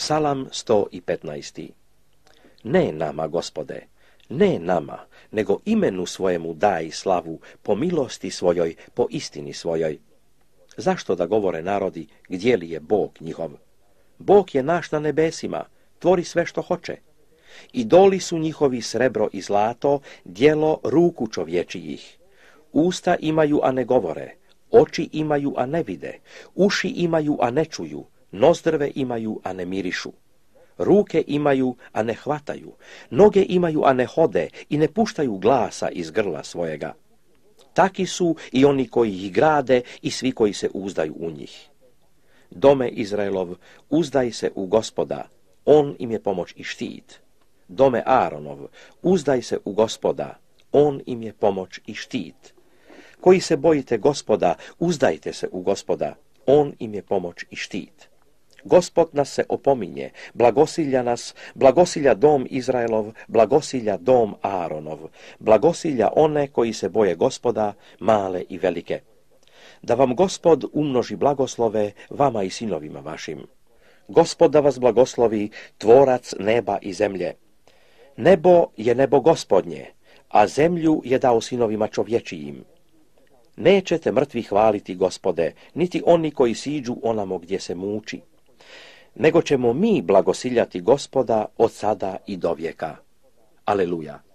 Psalam 115. Ne nama, gospode, ne nama, nego imenu svojemu daj slavu, po milosti svojoj, po istini svojoj. Zašto da govore narodi, gdje li je Bog njihov? Bog je naš na nebesima, tvori sve što hoće. I doli su njihovi srebro i zlato, dijelo ruku čovječijih. Usta imaju, a ne govore, oči imaju, a ne vide, uši imaju, a ne čuju, nozdrve imaju, a ne mirišu. Ruke imaju, a ne hvataju, noge imaju, a ne hode i ne puštaju glasa iz grla svojega. Taki su i oni koji ih grade i svi koji se uzdaju u njih. Dome Izraelov, uzdaj se u gospoda, on im je pomoć i štit. Dome Aaronov, uzdaj se u gospoda, on im je pomoć i štit. Koji se bojite gospoda, uzdajte se u gospoda, on im je pomoć i štit. Gospod nas se opominje, blagosilja nas, blagosilja dom Izraelov, blagosilja dom Aaronov, blagosilja one koji se boje gospoda, male i velike. Da vam gospod umnoži blagoslove vama i sinovima vašim. Gospod da vas blagoslovi, tvorac neba i zemlje. Nebo je nebo gospodnje, a zemlju je dao sinovima čovječijim. Nećete mrtvi hvaliti, gospode, niti oni koji siđu onamo gdje se muči nego ćemo mi blagosiljati gospoda od sada i do vijeka. Aleluja.